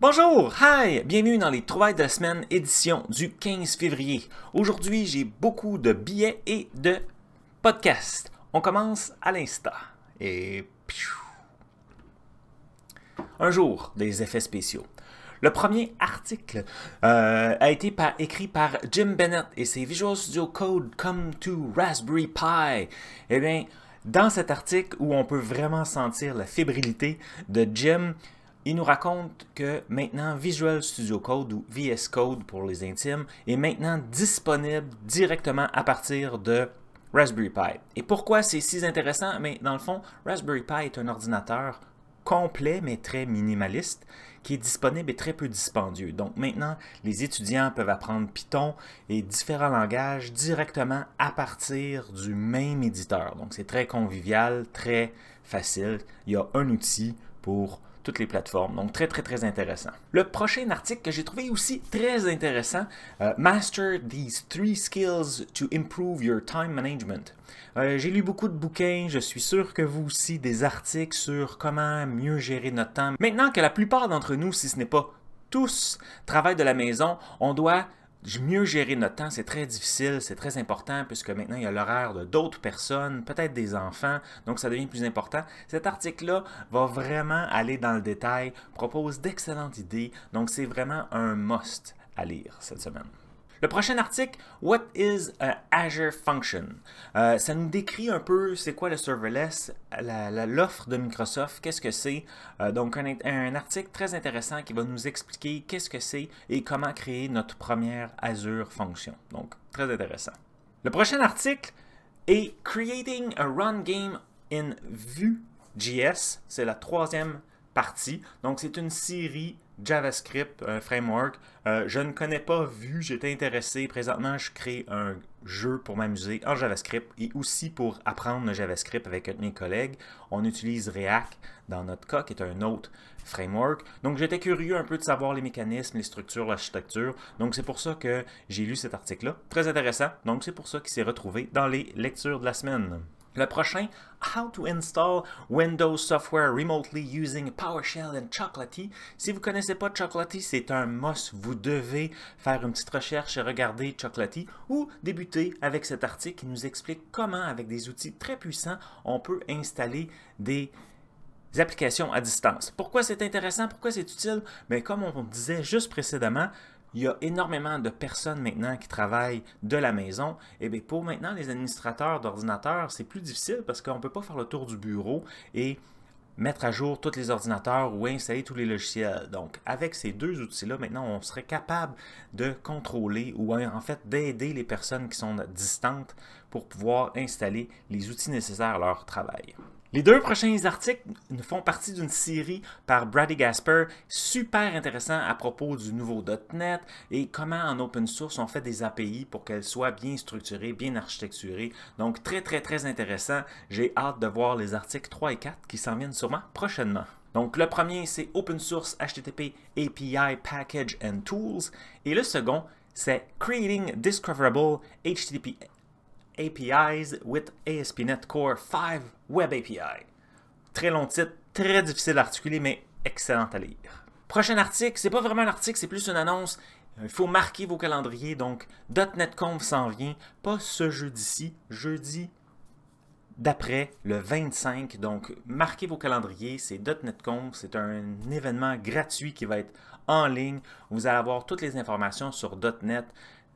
Bonjour, hi, bienvenue dans les Trouvailles de la semaine, édition du 15 février. Aujourd'hui, j'ai beaucoup de billets et de podcasts. On commence à l'instant. Et... Un jour, des effets spéciaux. Le premier article euh, a été écrit par Jim Bennett et c'est Visual Studio Code Come to Raspberry Pi. Eh bien, dans cet article où on peut vraiment sentir la fébrilité de Jim, il nous raconte que maintenant Visual Studio Code ou VS Code pour les intimes est maintenant disponible directement à partir de Raspberry Pi. Et pourquoi c'est si intéressant? Mais dans le fond, Raspberry Pi est un ordinateur complet mais très minimaliste qui est disponible et très peu dispendieux. Donc maintenant, les étudiants peuvent apprendre Python et différents langages directement à partir du même éditeur. Donc c'est très convivial, très facile. Il y a un outil pour toutes les plateformes. Donc très très très intéressant. Le prochain article que j'ai trouvé aussi très intéressant, euh, Master these three skills to improve your time management. Euh, j'ai lu beaucoup de bouquins, je suis sûr que vous aussi des articles sur comment mieux gérer notre temps. Maintenant que la plupart d'entre nous, si ce n'est pas tous, travaillent de la maison, on doit mieux gérer notre temps, c'est très difficile, c'est très important puisque maintenant il y a l'horaire de d'autres personnes, peut-être des enfants, donc ça devient plus important. Cet article-là va vraiment aller dans le détail, propose d'excellentes idées, donc c'est vraiment un must à lire cette semaine. Le prochain article, What is a Azure Function? Euh, ça nous décrit un peu c'est quoi le serverless, l'offre de Microsoft, qu'est-ce que c'est. Euh, donc un, un, article très intéressant qui va nous expliquer qu'est-ce que c'est et comment créer notre première Azure Function. Donc très intéressant. Le prochain article est Creating a Run Game in Vue.js. C'est la troisième partie. Donc c'est une série JavaScript, un framework. Euh, je ne connais pas Vue, j'étais intéressé. Présentement, je crée un jeu pour m'amuser en JavaScript et aussi pour apprendre le JavaScript avec mes collègues. On utilise React dans notre cas, qui est un autre framework. Donc, j'étais curieux un peu de savoir les mécanismes, les structures, l'architecture. Donc, c'est pour ça que j'ai lu cet article-là. Très intéressant. Donc, c'est pour ça qu'il s'est retrouvé dans les lectures de la semaine. Le prochain, How to install Windows software remotely using PowerShell and Chocolatey. Si vous ne connaissez pas Chocolatey, c'est un must. Vous devez faire une petite recherche et regarder Chocolatey ou débuter avec cet article qui nous explique comment, avec des outils très puissants, on peut installer des applications à distance. Pourquoi c'est intéressant? Pourquoi c'est utile? Mais comme on disait juste précédemment, il y a énormément de personnes maintenant qui travaillent de la maison. Et bien pour maintenant les administrateurs d'ordinateurs, c'est plus difficile parce qu'on ne peut pas faire le tour du bureau et mettre à jour tous les ordinateurs ou installer tous les logiciels. Donc, avec ces deux outils-là, maintenant, on serait capable de contrôler ou en fait d'aider les personnes qui sont distantes pour pouvoir installer les outils nécessaires à leur travail. Les deux prochains articles font partie d'une série par Brady Gasper, super intéressant à propos du nouveau .NET et comment en open source on fait des API pour qu'elles soient bien structurées, bien architecturées. Donc très très très intéressant. J'ai hâte de voir les articles 3 et 4 qui s'en viennent sûrement prochainement. Donc le premier c'est Open Source HTTP API Package and Tools et le second c'est Creating Discoverable HTTP APIs with ASP.NET Core 5 Web API. Très long titre, très difficile à articuler, mais excellent à lire. Prochain article, c'est pas vraiment un article, c'est plus une annonce. Il faut marquer vos calendriers, donc .NET Conf s'en vient, pas ce jeudi-ci, jeudi d'après le 25. Donc, marquez vos calendriers, c'est .NET Conf, c'est un événement gratuit qui va être en ligne. Vous allez avoir toutes les informations sur .NET,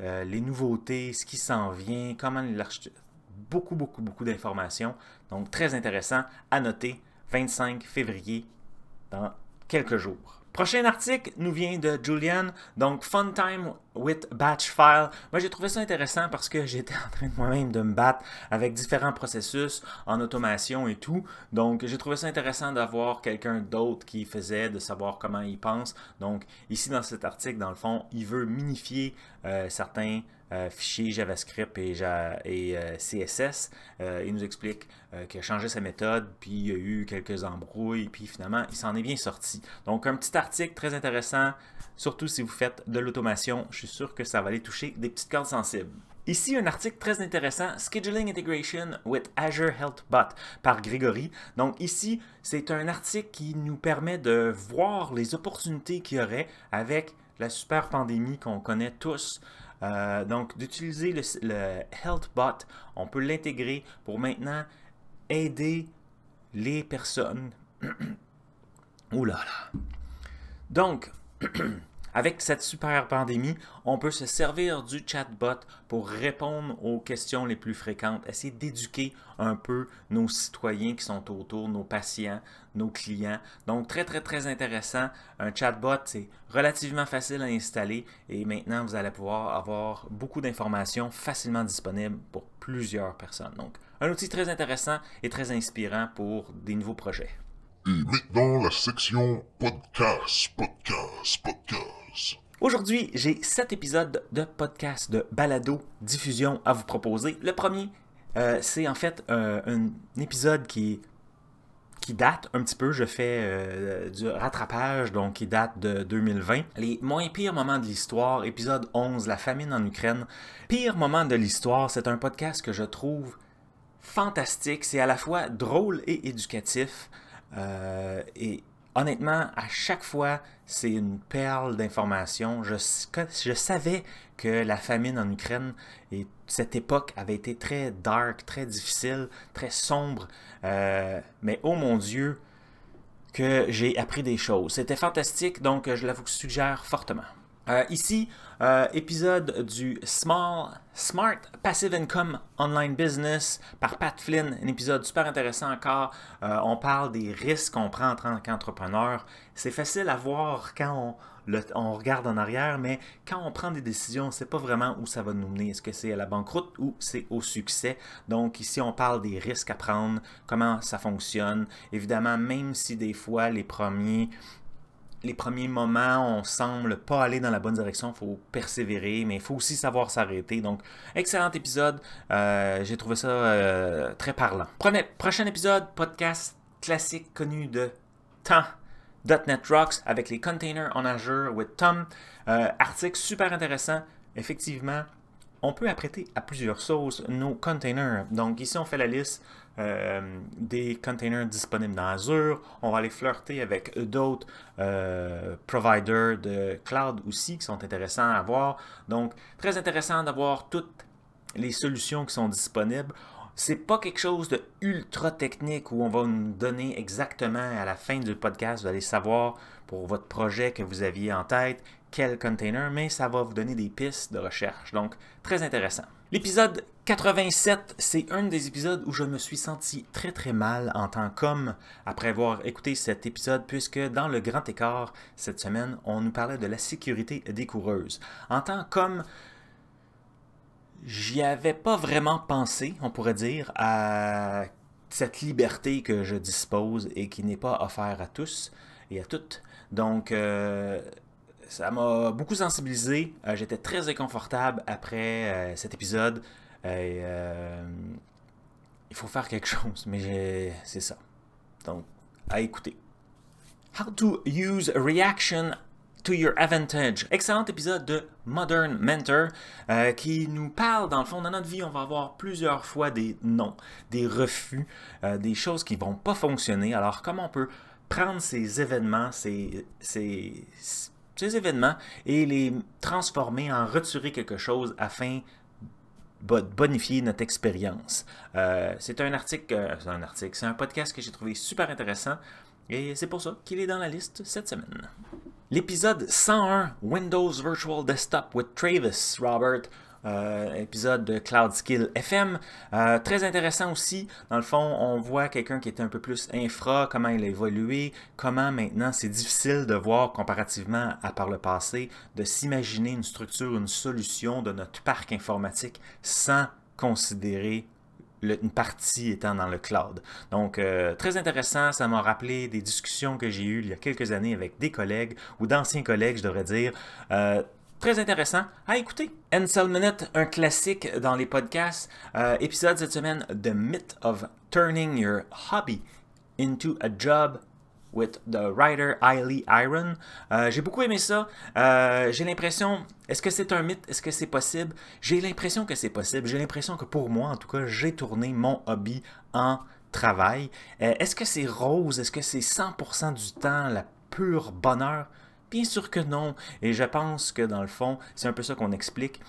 euh, les nouveautés, ce qui s'en vient, comment l'architecture. Beaucoup, beaucoup, beaucoup d'informations. Donc, très intéressant à noter. 25 février, dans quelques jours. Prochain article nous vient de Julian, donc Fun Time with Batch File. Moi, j'ai trouvé ça intéressant parce que j'étais en train moi-même de me battre avec différents processus en automation et tout. Donc, j'ai trouvé ça intéressant d'avoir quelqu'un d'autre qui faisait, de savoir comment il pense. Donc, ici dans cet article, dans le fond, il veut minifier euh, certains fichiers JavaScript et, euh, CSS. il nous explique qu'il a changé sa méthode, puis il y a eu quelques embrouilles, puis finalement, il s'en est bien sorti. Donc, un petit article très intéressant, surtout si vous faites de l'automation. Je suis sûr que ça va aller toucher des petites cordes sensibles. Ici, un article très intéressant, Scheduling Integration with Azure Health Bot par Grégory. Donc ici, c'est un article qui nous permet de voir les opportunités qu'il y aurait avec la super pandémie qu'on connaît tous. Euh, donc d'utiliser le, le Health Bot, on peut l'intégrer pour maintenant aider les personnes. Ouh là là. Donc, Avec cette super pandémie, on peut se servir du chatbot pour répondre aux questions les plus fréquentes, essayer d'éduquer un peu nos citoyens qui sont autour, nos patients, nos clients. Donc très très très intéressant. Un chatbot, c'est relativement facile à installer et maintenant vous allez pouvoir avoir beaucoup d'informations facilement disponibles pour plusieurs personnes. Donc un outil très intéressant et très inspirant pour des nouveaux projets. Et maintenant, la section podcast, podcast, podcast. Aujourd'hui, j'ai sept épisodes de podcast de balado diffusion à vous proposer. Le premier, euh, c'est en fait un épisode qui, qui date un petit peu. Je fais euh, du rattrapage, donc qui date de 2020. Les moins pires moments de l'histoire, épisode 11, la famine en Ukraine. Pire moment de l'histoire, c'est un podcast que je trouve fantastique. C'est à la fois drôle et éducatif. Euh, et honnêtement, à chaque fois, c'est une perle d'informations. Je, savais que la famine en Ukraine et cette époque avait été très dark, très difficile, très sombre. Euh, mais oh mon Dieu, que j'ai appris des choses. C'était fantastique, donc je la vous suggère fortement. Euh, ici, euh, épisode du Small Smart Passive Income Online Business par Pat Flynn, un épisode super intéressant encore. Euh, on parle des risques qu'on prend en tant qu'entrepreneur. C'est facile à voir quand on, on, regarde en arrière, mais quand on prend des décisions, on ne sait pas vraiment où ça va nous mener. Est-ce que c'est à la banqueroute ou c'est au succès? Donc ici, on parle des risques à prendre, comment ça fonctionne. Évidemment, même si des fois les premiers les premiers moments, on semble pas aller dans la bonne direction. Il faut persévérer, mais il faut aussi savoir s'arrêter. Donc, excellent épisode. Euh, j'ai trouvé ça euh, très parlant. Prochain épisode, podcast classique connu de temps. .NET Rocks avec les containers en Azure with Tom. Euh, article super intéressant. Effectivement, on peut apprêter à plusieurs sauces nos containers. Donc ici, on fait la liste euh, des containers disponibles dans Azure. On va aller flirter avec d'autres euh, providers de cloud aussi qui sont intéressants à voir. Donc, très intéressant d'avoir toutes les solutions qui sont disponibles. C'est pas quelque chose de ultra technique où on va nous donner exactement à la fin du podcast, vous allez savoir pour votre projet que vous aviez en tête quel container, mais ça va vous donner des pistes de recherche. Donc, très intéressant. L'épisode 87, c'est un des épisodes où je me suis senti très très mal en tant qu'homme après avoir écouté cet épisode, puisque dans le grand écart cette semaine, on nous parlait de la sécurité des coureuses. En tant qu'homme, j'y avais pas vraiment pensé, on pourrait dire, à cette liberté que je dispose et qui n'est pas offerte à tous et à toutes. Donc, euh, ça m'a beaucoup sensibilisé. Euh, j'étais très inconfortable après euh, cet épisode. Euh, il faut faire quelque chose, mais c'est ça. Donc, à écouter. How to use reaction to your advantage. Excellent épisode de Modern Mentor qui nous parle, dans le fond, dans notre vie, on va avoir plusieurs fois des non, des refus, des choses qui vont pas fonctionner. Alors, comment on peut prendre ces événements, ces, événements et les transformer en retirer quelque chose afin bonifier notre expérience. Euh, c'est un article, euh, c'est un article, c'est un podcast que j'ai trouvé super intéressant et c'est pour ça qu'il est dans la liste cette semaine. L'épisode 101 Windows Virtual Desktop with Travis Robert euh, épisode de Cloud Skill FM. Euh, très intéressant aussi. Dans le fond, on voit quelqu'un qui était un peu plus infra, comment il a évolué, comment maintenant c'est difficile de voir comparativement à par le passé, de s'imaginer une structure, une solution de notre parc informatique sans considérer une partie étant dans le cloud. Donc, euh, très intéressant, ça m'a rappelé des discussions que j'ai eues il y a quelques années avec des collègues, ou d'anciens collègues, je devrais dire, Très intéressant à écouter. Ansel Minute, un classique dans les podcasts. Euh, épisode cette semaine, The Myth of Turning Your Hobby into a Job with the writer Eiley Iron. Euh, j'ai beaucoup aimé ça. Euh, j'ai l'impression, est-ce que c'est un mythe? Est-ce que c'est possible? J'ai l'impression que c'est possible. J'ai l'impression que pour moi, en tout cas, j'ai tourné mon hobby en travail. Est-ce que c'est rose? Est-ce que c'est 100% du temps la pure bonheur? Bien sûr que non. Et je pense que dans le fond, c'est un peu ça qu'on explique.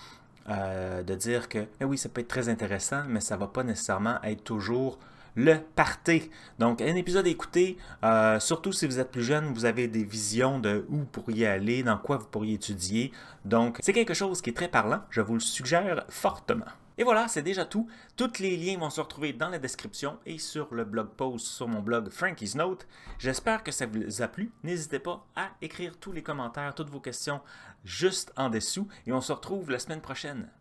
de dire que eh oui, ça peut être très intéressant, mais ça ne va pas nécessairement être toujours le party. Donc, un épisode à euh, surtout si vous êtes plus jeune, vous avez des visions de où vous pourriez aller, dans quoi vous pourriez étudier. Donc, c'est quelque chose qui est très parlant. Je vous le suggère fortement. Et voilà, c'est déjà tout. Tous les liens vont se retrouver dans la description et sur le blog post sur mon blog Frankie's Note. J'espère que ça vous a plu. N'hésitez pas à écrire tous les commentaires, toutes vos questions juste en dessous et on se retrouve la semaine prochaine.